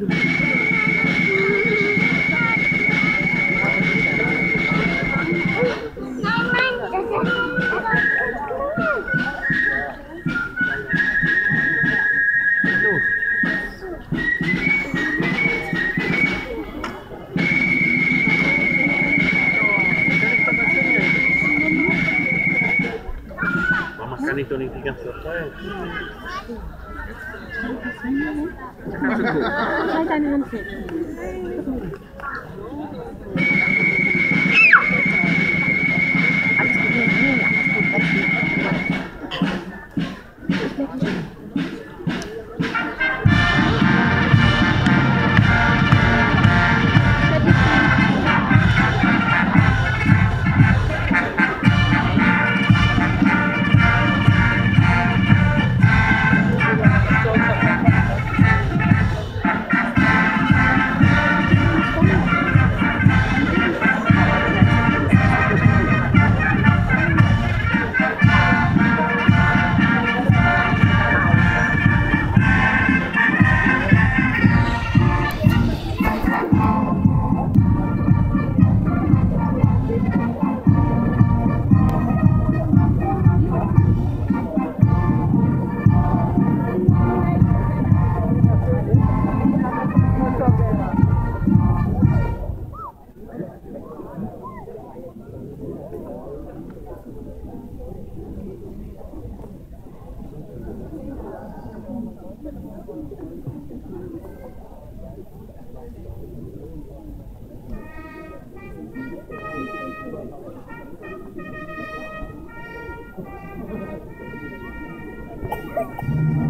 Mama itu nih tiga selesai. Halt deine Hand fest. Alles gut, nee, alles gut, Thank you.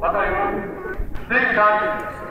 またよ、前回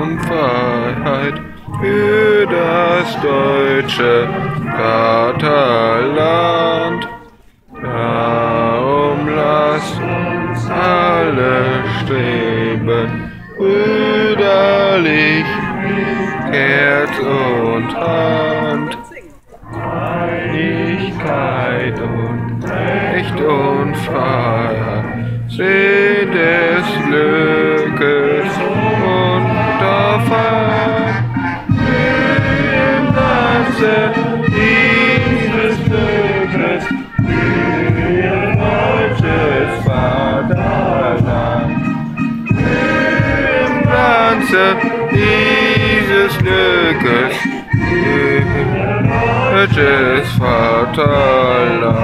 Und Freiheit für das deutsche Vaterland. Darum lasst uns alle streben, brüderlich, Herz und Hand. Einigkeit und Recht und Freiheit Ganze dieses Glückes deutsches Vaterland.